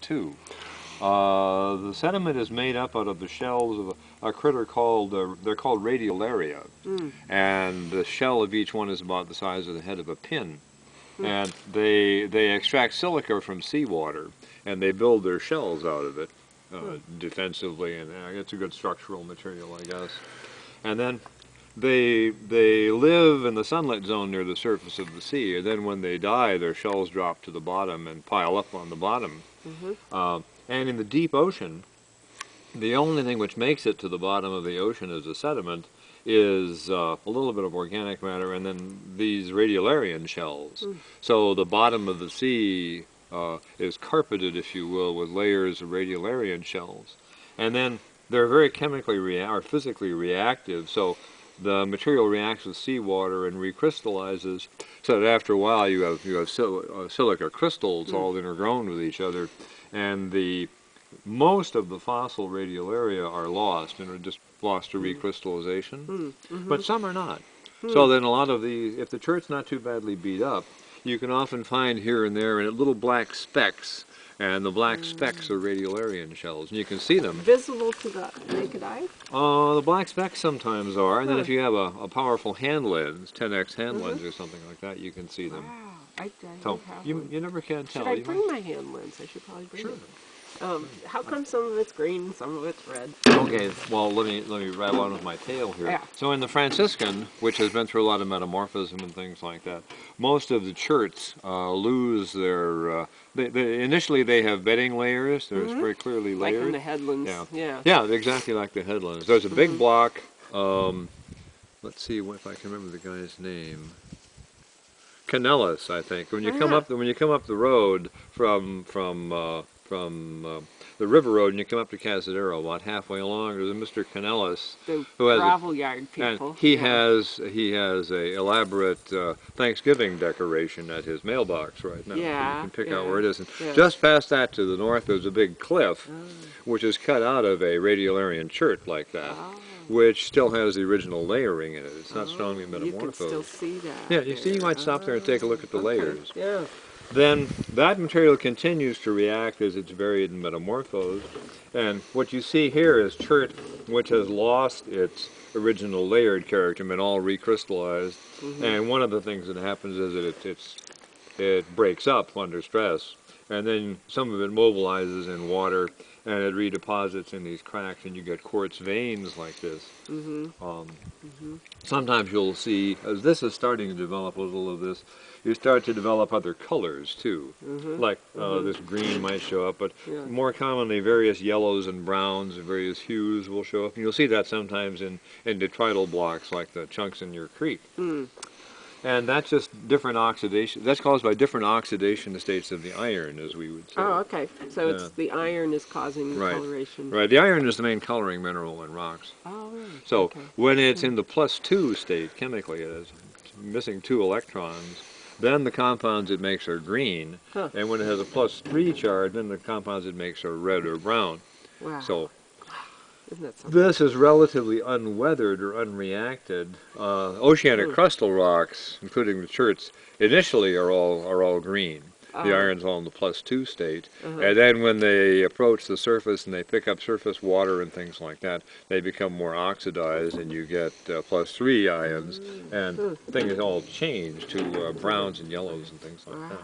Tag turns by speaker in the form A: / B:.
A: too. Uh, the sediment is made up out of the shells of a, a critter called, uh, they're called radiolaria.
B: Mm.
A: And the shell of each one is about the size of the head of a pin.
B: Mm.
A: And they, they extract silica from seawater and they build their shells out of it uh,
B: Mm.
A: defensively and uh, it's a good structural material, I guess. And then they they live in the sunlit zone near the surface of the sea, and then when they die, their shells drop to the bottom and pile up on the bottom.
B: Mhm.
A: Uh, and in the deep ocean, the only thing which makes it to the bottom of the ocean as a sediment is uh, a little bit of organic matter and then these radiolarian shells.
B: Mm.
A: So the bottom of the sea uh, is carpeted, if you will, with layers of radiolarian shells. And then they're very chemically or physically reactive, so the material reacts with seawater and recrystallizes, so that after a while you have you have sil- uh, silica crystals
B: Mm.
A: all intergrown with each other, and the most of the fossil radiolaria are lost and are just lost to recrystallization,
B: Mm. Mhm.
A: but some are not.
B: Hmm.
A: So then a lot of the, if the chert's not too badly beat up, you can often find here and there in little black specks, and the black specks are radiolarian shells, and you can see them.
B: Visible to the naked eye?
A: Uh, the black specks sometimes are, and then if you have a, a powerful hand lens, 10x hand lens or something like that, you can see them.
B: Wow. I, I
A: So you, you never can
B: Should
A: tell.
B: I
A: You
B: bring
A: might-
B: my hand lens? I should probably bring
A: Sure.
B: it. Um, how come some of it's green, some of it's red?
A: Okay, well let me let me rattle on with my tale here.
B: Yeah.
A: So in the Franciscan, which has been through a lot of metamorphism and things like that, most of the cherts uh, lose their. Uh, they, they, initially, they have bedding layers. There's
B: Mhm.
A: very clearly layers.
B: Like in the headlands.
A: Yeah.
B: Yeah.
A: Yeah, exactly like the headlands. There's a big
B: Mhm.
A: block. Um, let's see if I can remember the guy's name. Canellis, I think. When you come
B: yeah.
A: up, the, when you come up the road from from uh, from uh, the river road, and you come up to Cazadero, about halfway along, there's a Mr. Canellis,
B: The
A: Who has a-
B: gravel yard
A: and
B: people.
A: he
B: yeah.
A: has he has a elaborate uh, Thanksgiving decoration at his mailbox right now. So
B: Yeah,
A: you can pick
B: yeah,
A: out where it is. And
B: yeah.
A: Just past that to the north, there's a big cliff
B: Oh.
A: which is cut out of a radiolarian chert like that,
B: Oh.
A: which still has the original layering in it. It's not strongly
B: Oh, You can still see that.
A: Yeah, you see, you might stop there and take a look at the
B: Okay,
A: layers.
B: Yeah.
A: Then that material continues to react as it's varied and metamorphosed. And what you see here is chert, which has lost its original layered character, and been all recrystallized.
B: Mhm.
A: And one of the things that happens is that it, it's, it breaks up under stress. And then some of it mobilizes in water and it redeposits in these cracks and you get quartz veins like this.
B: Mm-hmm.
A: Um,
B: Mm-hmm.
A: sometimes you'll see, as this is starting to develop a little of this, you start to develop other colors too.
B: Mm-hmm.
A: Like uh,
B: Mhm.
A: this green might show up, but
B: Yeah.
A: more commonly various yellows and browns and various hues will show up. And you'll see that sometimes in, in detrital blocks like the chunks in your creek. And that's just different oxidation. That's caused by different oxidation states of the iron, as we would say.
B: Oh, okay. So
A: Yeah.
B: it's the iron is causing the
A: Right.
B: coloration.
A: Right, the iron is the main coloring mineral in rocks.
B: Oh, really?
A: So
B: Okay.
A: when it's hmm. in the plus two state, chemically it is, missing two electrons, then the compounds it makes are green.
B: Huh.
A: And when it has a plus three charge, then the compounds it makes are red or brown.
B: Wow.
A: So
B: Isn't that something?
A: this is relatively unweathered or unreacted. Uh, oceanic
B: Hmm.
A: crustal rocks, including the cherts, initially are all are all green. The
B: Oh.
A: iron's all in the plus two state.
B: Uh-huh.
A: And then when they approach the surface and they pick up surface water and things like that, they become more oxidized and you get uh, plus three ions and
B: Hmm.
A: things all change to uh, browns and yellows and things like
B: Wow.
A: that.